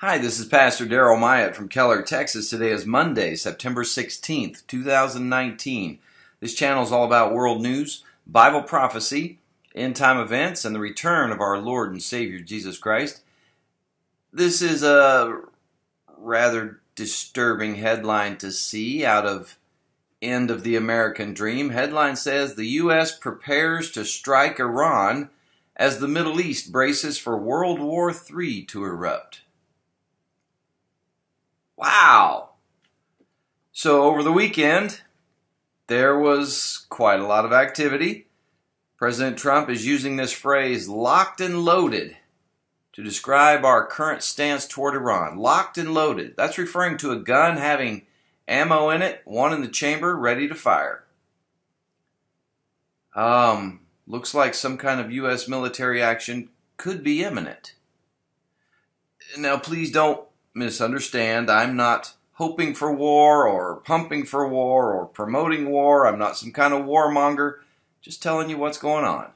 Hi, this is Pastor Daryl Myatt from Keller, Texas. Today is Monday, September 16th, 2019. This channel is all about world news, Bible prophecy, end time events, and the return of our Lord and Savior Jesus Christ. This is a rather disturbing headline to see out of End of the American Dream. Headline says the U.S. prepares to strike Iran as the Middle East braces for World War III to erupt. Wow. So over the weekend, there was quite a lot of activity. President Trump is using this phrase locked and loaded to describe our current stance toward Iran. Locked and loaded. That's referring to a gun having ammo in it, one in the chamber, ready to fire. Um, looks like some kind of U.S. military action could be imminent. Now, please don't misunderstand. I'm not hoping for war or pumping for war or promoting war. I'm not some kind of warmonger. Just telling you what's going on.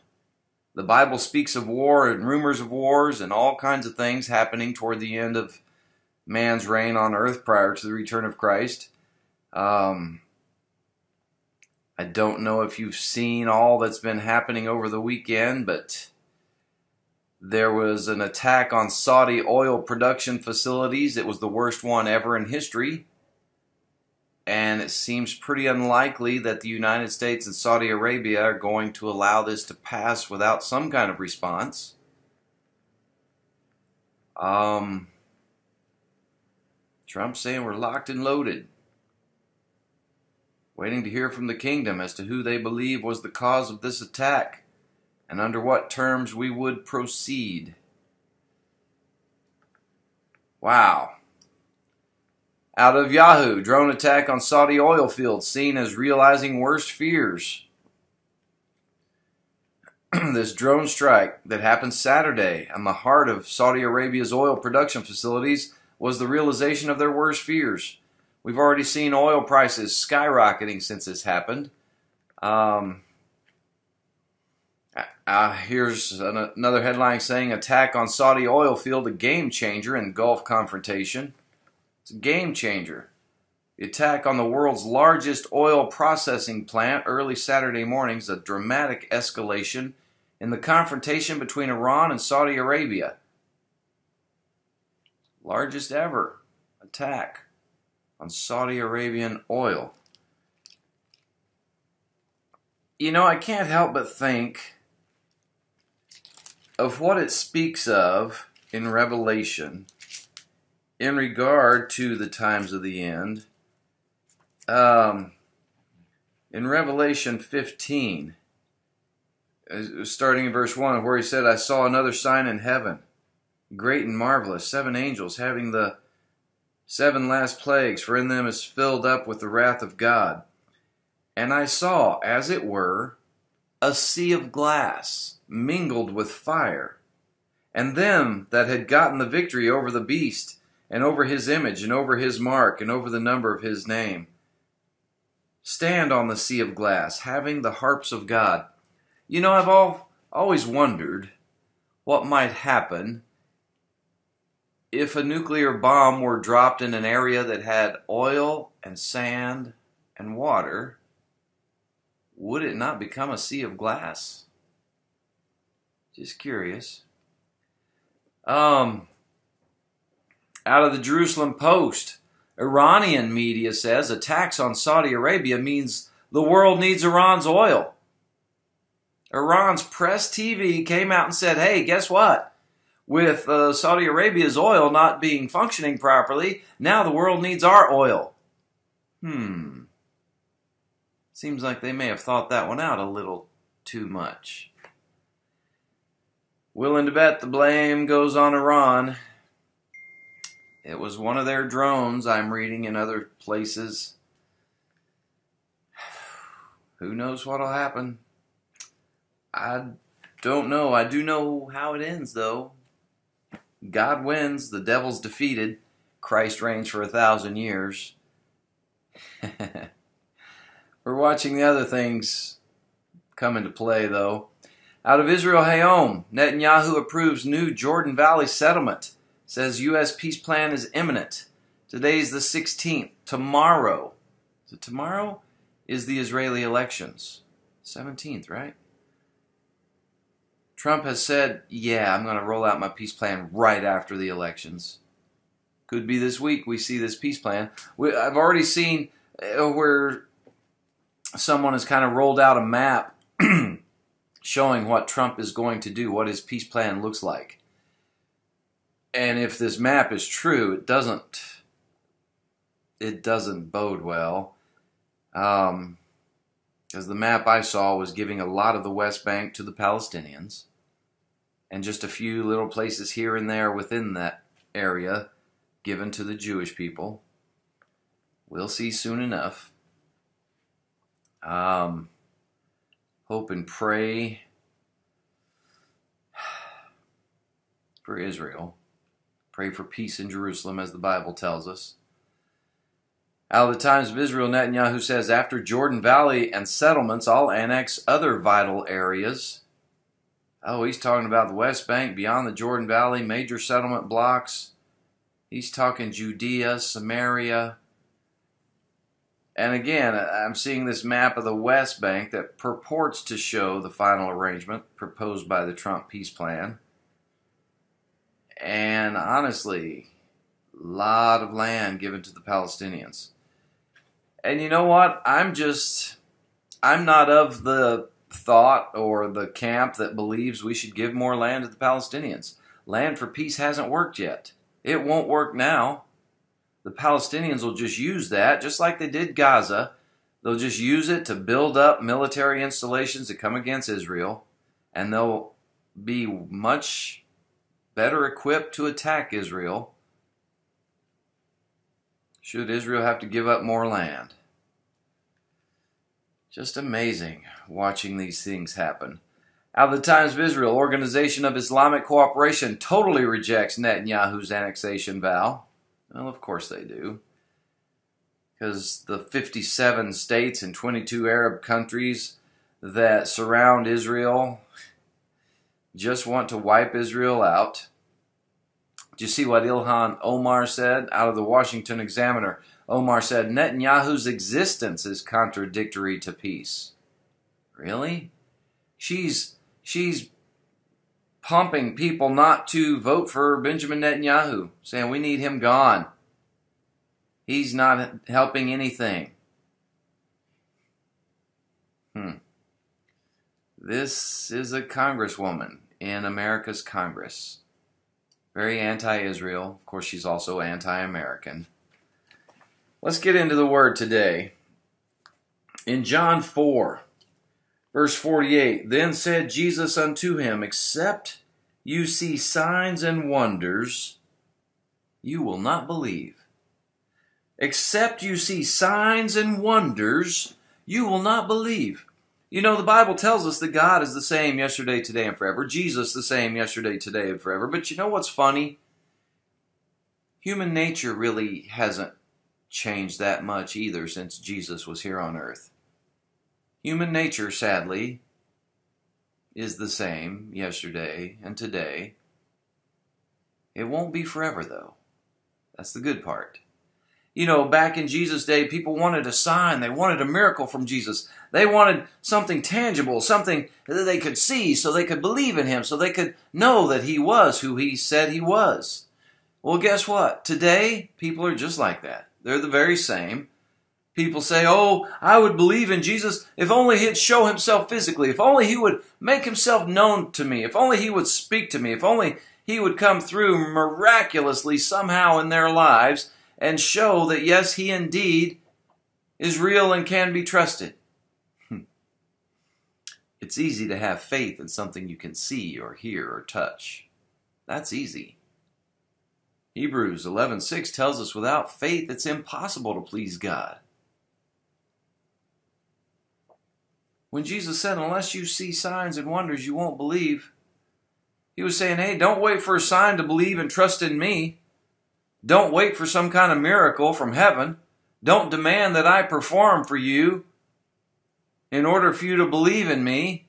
The Bible speaks of war and rumors of wars and all kinds of things happening toward the end of man's reign on earth prior to the return of Christ. Um, I don't know if you've seen all that's been happening over the weekend, but there was an attack on Saudi oil production facilities. It was the worst one ever in history. And it seems pretty unlikely that the United States and Saudi Arabia are going to allow this to pass without some kind of response. Um, Trump saying we're locked and loaded waiting to hear from the kingdom as to who they believe was the cause of this attack and under what terms we would proceed. Wow. Out of Yahoo, drone attack on Saudi oil fields seen as realizing worst fears. this drone strike that happened Saturday in the heart of Saudi Arabia's oil production facilities was the realization of their worst fears. We've already seen oil prices skyrocketing since this happened. Um, uh, here's an, another headline saying attack on Saudi oil field a game changer in Gulf confrontation. It's a game changer. The attack on the world's largest oil processing plant early Saturday morning is a dramatic escalation in the confrontation between Iran and Saudi Arabia. Largest ever attack on Saudi Arabian oil. You know, I can't help but think of what it speaks of in Revelation in regard to the times of the end. Um, in Revelation 15, uh, starting in verse 1, where he said, I saw another sign in heaven, great and marvelous, seven angels having the seven last plagues, for in them is filled up with the wrath of God. And I saw, as it were, a sea of glass mingled with fire, and them that had gotten the victory over the beast, and over his image, and over his mark, and over the number of his name, stand on the sea of glass, having the harps of God. You know, I've all, always wondered what might happen if a nuclear bomb were dropped in an area that had oil and sand and water, would it not become a sea of glass? Just curious. Um, out of the Jerusalem Post, Iranian media says attacks on Saudi Arabia means the world needs Iran's oil. Iran's press TV came out and said, hey, guess what? with uh, Saudi Arabia's oil not being functioning properly, now the world needs our oil. Hmm. Seems like they may have thought that one out a little too much. Willing to bet the blame goes on Iran. It was one of their drones I'm reading in other places. Who knows what'll happen? I don't know. I do know how it ends, though. God wins, the devil's defeated, Christ reigns for a thousand years. We're watching the other things come into play, though. Out of Israel Hayom, Netanyahu approves new Jordan Valley settlement. says U.S. peace plan is imminent. Today's the 16th. Tomorrow, is it tomorrow? Is the Israeli elections. 17th, right? Trump has said, yeah, I'm going to roll out my peace plan right after the elections. Could be this week we see this peace plan. We, I've already seen uh, where someone has kind of rolled out a map showing what Trump is going to do, what his peace plan looks like. And if this map is true, it doesn't it doesn't bode well. Um, because the map I saw was giving a lot of the West Bank to the Palestinians, and just a few little places here and there within that area given to the Jewish people. We'll see soon enough. Um, hope and pray for Israel. Pray for peace in Jerusalem, as the Bible tells us. Out of the Times of Israel, Netanyahu says after Jordan Valley and settlements, I'll annex other vital areas. Oh, he's talking about the West Bank, beyond the Jordan Valley, major settlement blocks. He's talking Judea, Samaria. And again, I'm seeing this map of the West Bank that purports to show the final arrangement proposed by the Trump peace plan. And honestly, a lot of land given to the Palestinians. And you know what? I'm just, I'm not of the thought or the camp that believes we should give more land to the Palestinians. Land for peace hasn't worked yet. It won't work now. The Palestinians will just use that, just like they did Gaza. They'll just use it to build up military installations to come against Israel, and they'll be much better equipped to attack Israel should Israel have to give up more land? Just amazing watching these things happen. Out of the Times of Israel, Organization of Islamic Cooperation totally rejects Netanyahu's annexation vow. Well, of course they do. Because the 57 states and 22 Arab countries that surround Israel just want to wipe Israel out. Do you see what Ilhan Omar said out of the Washington Examiner? Omar said Netanyahu's existence is contradictory to peace. Really? She's she's pumping people not to vote for Benjamin Netanyahu, saying we need him gone. He's not helping anything. Hmm. This is a congresswoman in America's Congress very anti Israel. Of course, she's also anti American. Let's get into the word today. In John 4, verse 48, then said Jesus unto him, Except you see signs and wonders, you will not believe. Except you see signs and wonders, you will not believe. You know, the Bible tells us that God is the same yesterday, today, and forever. Jesus the same yesterday, today, and forever. But you know what's funny? Human nature really hasn't changed that much either since Jesus was here on earth. Human nature, sadly, is the same yesterday and today. It won't be forever, though. That's the good part. You know, back in Jesus' day, people wanted a sign. They wanted a miracle from Jesus. They wanted something tangible, something that they could see so they could believe in him, so they could know that he was who he said he was. Well, guess what? Today, people are just like that. They're the very same. People say, Oh, I would believe in Jesus if only he'd show himself physically, if only he would make himself known to me, if only he would speak to me, if only he would come through miraculously somehow in their lives and show that yes, he indeed is real and can be trusted. Hmm. It's easy to have faith in something you can see or hear or touch. That's easy. Hebrews 11:6 tells us without faith it's impossible to please God. When Jesus said unless you see signs and wonders you won't believe, he was saying, "Hey, don't wait for a sign to believe and trust in me. Don't wait for some kind of miracle from heaven. Don't demand that I perform for you in order for you to believe in me.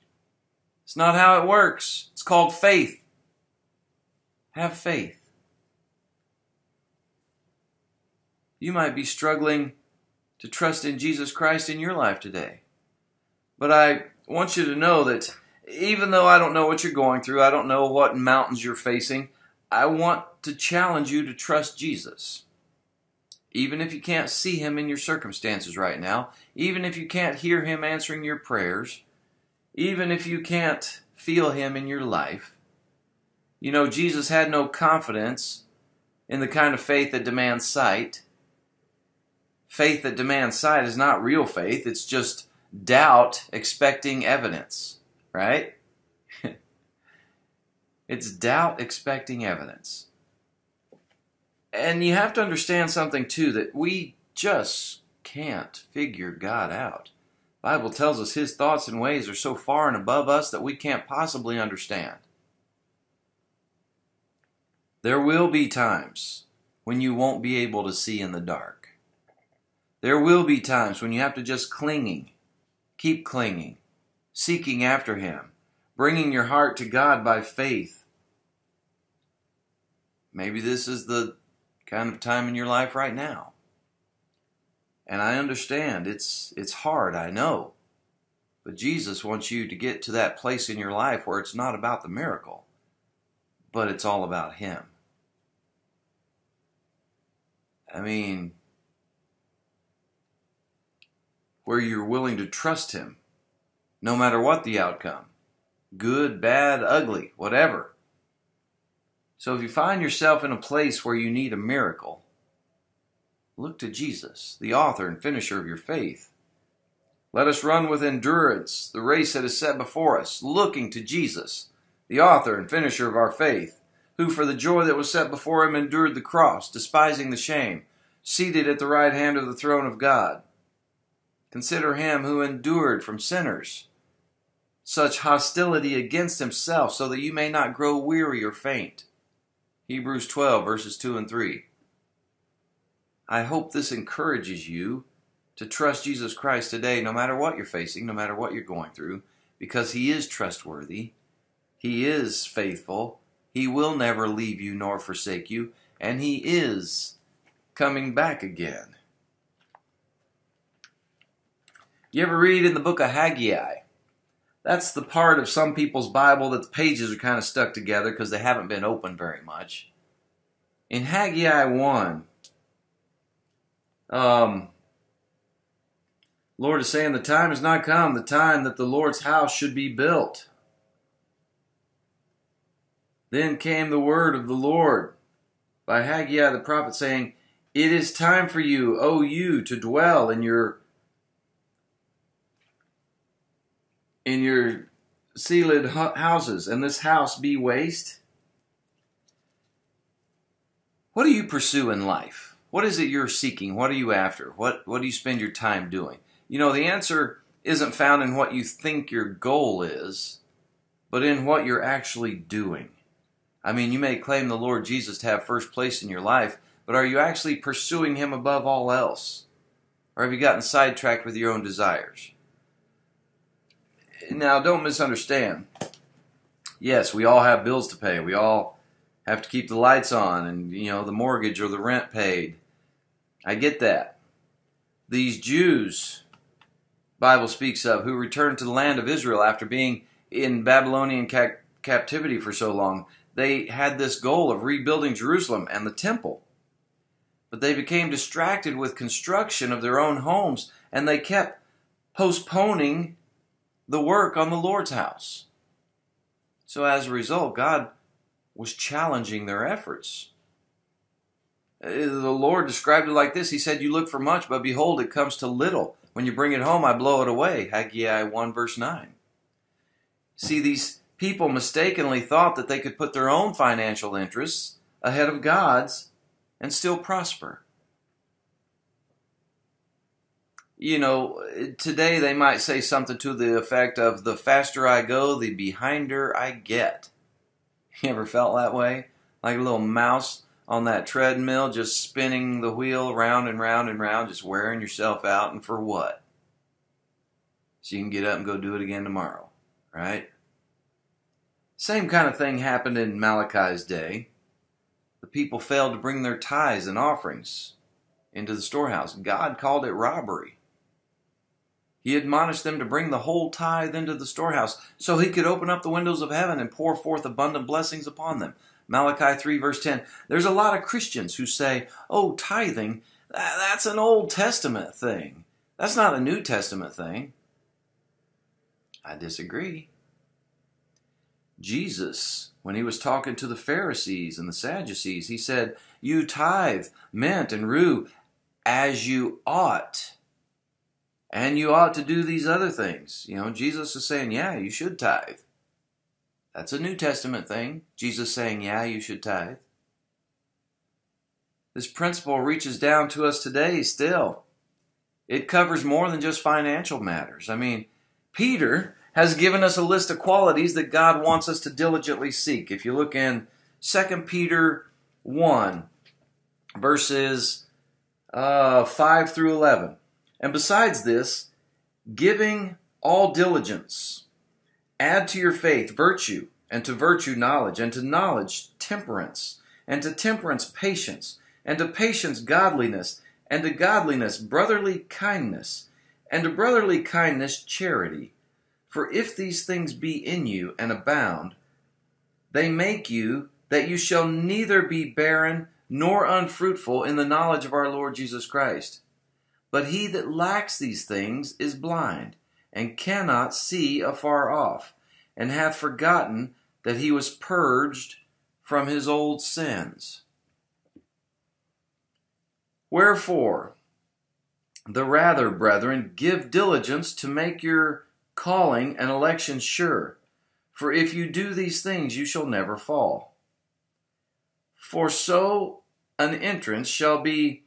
It's not how it works. It's called faith. Have faith. You might be struggling to trust in Jesus Christ in your life today. But I want you to know that even though I don't know what you're going through, I don't know what mountains you're facing, I want to challenge you to trust Jesus. Even if you can't see him in your circumstances right now, even if you can't hear him answering your prayers, even if you can't feel him in your life, you know, Jesus had no confidence in the kind of faith that demands sight. Faith that demands sight is not real faith, it's just doubt expecting evidence, right? it's doubt expecting evidence. And you have to understand something too that we just can't figure God out. The Bible tells us his thoughts and ways are so far and above us that we can't possibly understand. There will be times when you won't be able to see in the dark. There will be times when you have to just clinging, keep clinging, seeking after him, bringing your heart to God by faith. Maybe this is the kind of time in your life right now. And I understand it's it's hard, I know. But Jesus wants you to get to that place in your life where it's not about the miracle, but it's all about him. I mean, where you're willing to trust him no matter what the outcome good, bad, ugly, whatever. So if you find yourself in a place where you need a miracle, look to Jesus, the author and finisher of your faith. Let us run with endurance the race that is set before us, looking to Jesus, the author and finisher of our faith, who for the joy that was set before him endured the cross, despising the shame, seated at the right hand of the throne of God. Consider him who endured from sinners such hostility against himself, so that you may not grow weary or faint. Hebrews 12, verses 2 and 3. I hope this encourages you to trust Jesus Christ today, no matter what you're facing, no matter what you're going through, because He is trustworthy, He is faithful, He will never leave you nor forsake you, and He is coming back again. You ever read in the book of Haggai? That's the part of some people's Bible that the pages are kind of stuck together because they haven't been opened very much. In Haggai 1, um, Lord is saying the time has not come, the time that the Lord's house should be built. Then came the word of the Lord by Haggai the prophet saying, It is time for you, O you, to dwell in your in your sealed houses, and this house be waste? What do you pursue in life? What is it you're seeking? What are you after? What what do you spend your time doing? You know, the answer isn't found in what you think your goal is, but in what you're actually doing. I mean, you may claim the Lord Jesus to have first place in your life, but are you actually pursuing him above all else? Or have you gotten sidetracked with your own desires? Now don't misunderstand. Yes, we all have bills to pay. We all have to keep the lights on and you know the mortgage or the rent paid. I get that. These Jews Bible speaks of who returned to the land of Israel after being in Babylonian ca- captivity for so long, they had this goal of rebuilding Jerusalem and the temple. But they became distracted with construction of their own homes and they kept postponing the work on the Lord's house. So as a result, God was challenging their efforts. The Lord described it like this He said, You look for much, but behold, it comes to little. When you bring it home, I blow it away. Haggai 1, verse 9. See, these people mistakenly thought that they could put their own financial interests ahead of God's and still prosper. You know, today they might say something to the effect of the faster I go, the behinder I get. You ever felt that way? Like a little mouse on that treadmill, just spinning the wheel round and round and round, just wearing yourself out, and for what? So you can get up and go do it again tomorrow, right? Same kind of thing happened in Malachi's day. The people failed to bring their tithes and offerings into the storehouse. God called it robbery. He admonished them to bring the whole tithe into the storehouse so he could open up the windows of heaven and pour forth abundant blessings upon them. Malachi 3, verse 10. There's a lot of Christians who say, oh, tithing, that's an Old Testament thing. That's not a New Testament thing. I disagree. Jesus, when he was talking to the Pharisees and the Sadducees, he said, You tithe mint and rue as you ought. And you ought to do these other things. You know, Jesus is saying, Yeah, you should tithe. That's a New Testament thing. Jesus saying, Yeah, you should tithe. This principle reaches down to us today still. It covers more than just financial matters. I mean, Peter has given us a list of qualities that God wants us to diligently seek. If you look in 2 Peter 1, verses uh, 5 through 11. And besides this, giving all diligence, add to your faith virtue, and to virtue knowledge, and to knowledge temperance, and to temperance patience, and to patience godliness, and to godliness brotherly kindness, and to brotherly kindness charity. For if these things be in you and abound, they make you that you shall neither be barren nor unfruitful in the knowledge of our Lord Jesus Christ. But he that lacks these things is blind, and cannot see afar off, and hath forgotten that he was purged from his old sins. Wherefore, the rather, brethren, give diligence to make your calling and election sure. For if you do these things, you shall never fall. For so an entrance shall be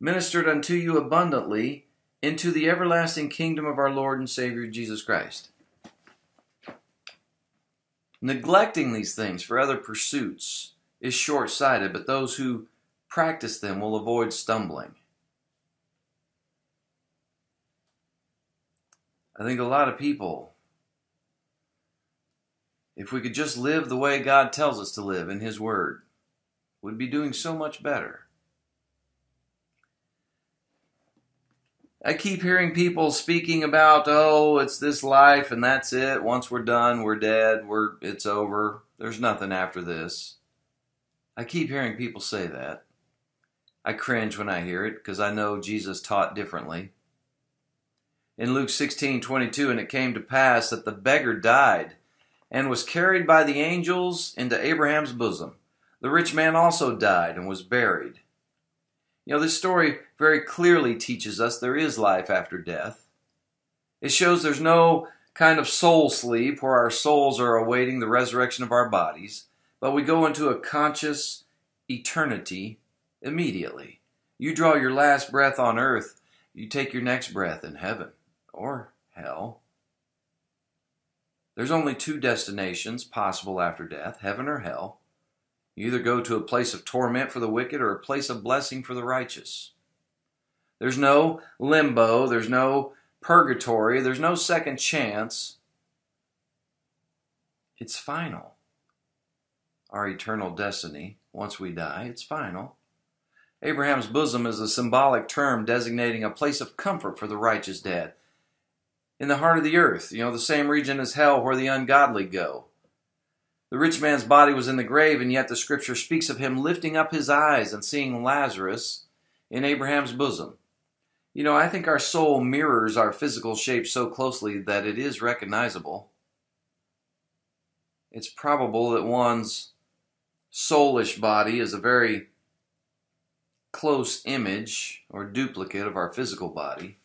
ministered unto you abundantly into the everlasting kingdom of our Lord and Savior Jesus Christ. Neglecting these things for other pursuits is short sighted, but those who practice them will avoid stumbling. I think a lot of people, if we could just live the way God tells us to live in His Word, would be doing so much better. I keep hearing people speaking about, oh, it's this life and that's it. Once we're done, we're dead. We're it's over. There's nothing after this. I keep hearing people say that. I cringe when I hear it because I know Jesus taught differently in Luke 16 22, and it came to pass that the beggar died and was carried by the angels into Abraham's bosom. The rich man also died and was buried. You know, this story very clearly teaches us there is life after death. It shows there's no kind of soul sleep where our souls are awaiting the resurrection of our bodies, but we go into a conscious eternity immediately. You draw your last breath on earth, you take your next breath in heaven or hell. There's only two destinations possible after death heaven or hell. You either go to a place of torment for the wicked or a place of blessing for the righteous. There's no limbo, there's no purgatory, there's no second chance. It's final. Our eternal destiny, once we die, it's final. Abraham's bosom is a symbolic term designating a place of comfort for the righteous dead in the heart of the earth, you know, the same region as hell where the ungodly go. The rich man's body was in the grave, and yet the scripture speaks of him lifting up his eyes and seeing Lazarus in Abraham's bosom. You know, I think our soul mirrors our physical shape so closely that it is recognizable. It's probable that one's soulish body is a very close image or duplicate of our physical body.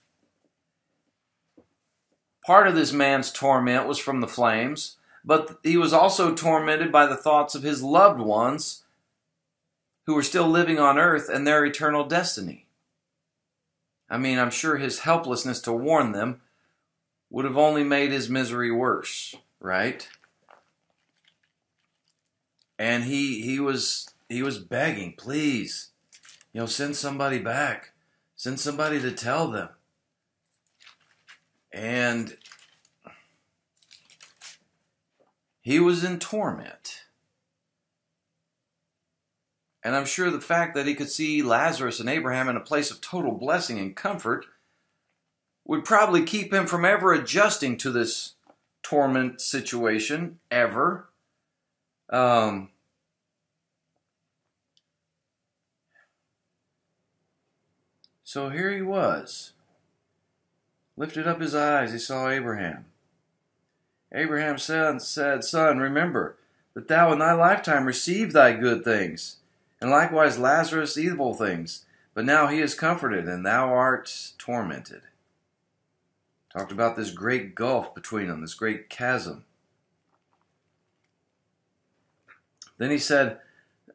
Part of this man's torment was from the flames, but he was also tormented by the thoughts of his loved ones who were still living on earth and their eternal destiny. I mean, I'm sure his helplessness to warn them would have only made his misery worse, right? And he he was he was begging, please, you know, send somebody back. Send somebody to tell them. And he was in torment. And I'm sure the fact that he could see Lazarus and Abraham in a place of total blessing and comfort would probably keep him from ever adjusting to this torment situation, ever. Um, so here he was. Lifted up his eyes, he saw Abraham. Abraham said, said, Son, remember that thou in thy lifetime received thy good things and likewise Lazarus evil things. But now he is comforted, and thou art tormented. Talked about this great gulf between them, this great chasm. Then he said,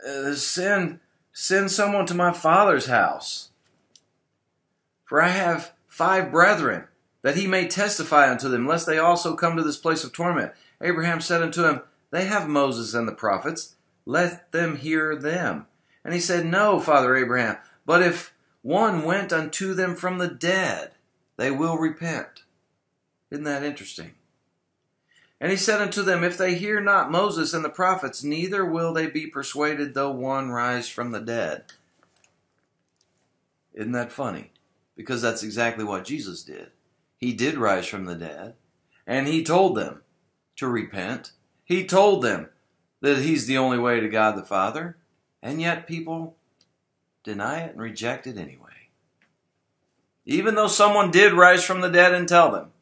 uh, Send, send someone to my father's house. For I have five brethren, that he may testify unto them, lest they also come to this place of torment. Abraham said unto him, They have Moses and the prophets. Let them hear them. And he said, No, Father Abraham, but if one went unto them from the dead, they will repent. Isn't that interesting? And he said unto them, If they hear not Moses and the prophets, neither will they be persuaded though one rise from the dead. Isn't that funny? Because that's exactly what Jesus did. He did rise from the dead, and he told them to repent. He told them that he's the only way to God the Father. And yet people deny it and reject it anyway. Even though someone did rise from the dead and tell them.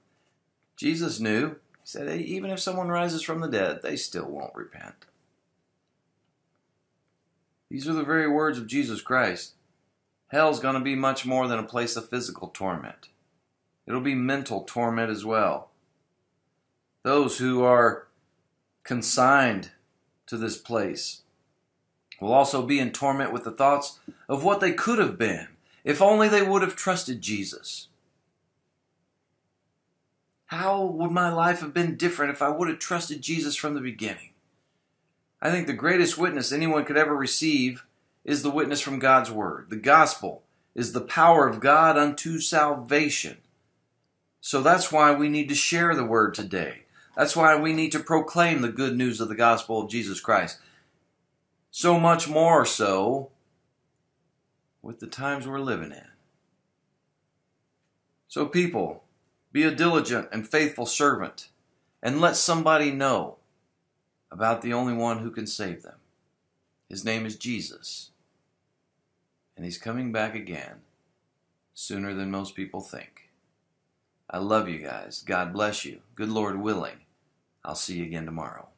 Jesus knew. He said, hey, even if someone rises from the dead, they still won't repent. These are the very words of Jesus Christ. Hell's going to be much more than a place of physical torment. It'll be mental torment as well. Those who are consigned to this place will also be in torment with the thoughts of what they could have been if only they would have trusted Jesus. How would my life have been different if I would have trusted Jesus from the beginning? I think the greatest witness anyone could ever receive is the witness from God's Word. The gospel is the power of God unto salvation. So that's why we need to share the Word today. That's why we need to proclaim the good news of the gospel of Jesus Christ so much more so with the times we're living in. So, people, be a diligent and faithful servant and let somebody know about the only one who can save them. His name is Jesus, and he's coming back again sooner than most people think. I love you guys. God bless you. Good Lord willing. I'll see you again tomorrow.